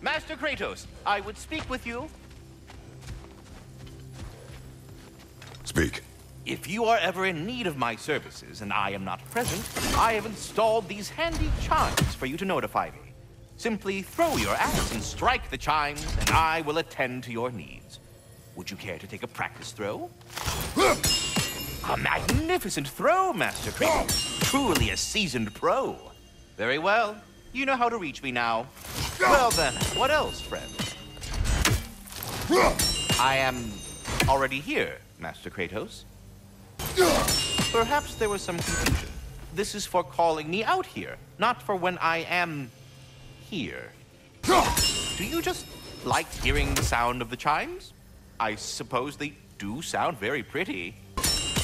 Master Kratos, I would speak with you. Speak. If you are ever in need of my services and I am not present, I have installed these handy chimes for you to notify me. Simply throw your axe and strike the chimes, and I will attend to your needs. Would you care to take a practice throw? A magnificent throw, Master Kratos. Truly a seasoned pro. Very well. You know how to reach me now. Well then, what else, friend? I am already here, Master Kratos. Perhaps there was some confusion. This is for calling me out here, not for when I am here. Do you just like hearing the sound of the chimes? I suppose they do sound very pretty.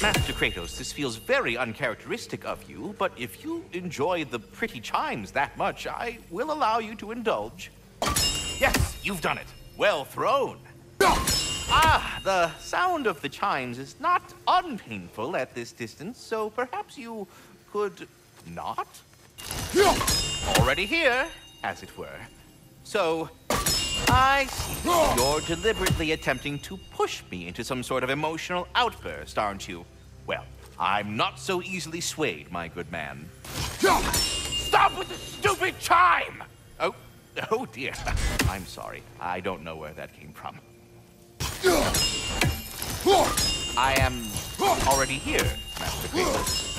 Master Kratos, this feels very uncharacteristic of you, but if you enjoy the pretty chimes that much, I will allow you to indulge. Yes, you've done it. Well thrown. Ah, the sound of the chimes is not unpainful at this distance, so perhaps you could not? Already here, as it were. So, I see you're deliberately attempting to push me into some sort of emotional outburst, aren't you? Well, I'm not so easily swayed, my good man. Stop with the stupid chime! Oh, oh dear. I'm sorry. I don't know where that came from. I am already here, Master Kratos.